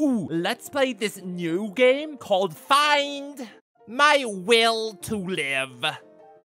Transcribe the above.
Ooh, let's play this new game called Find My Will to Live.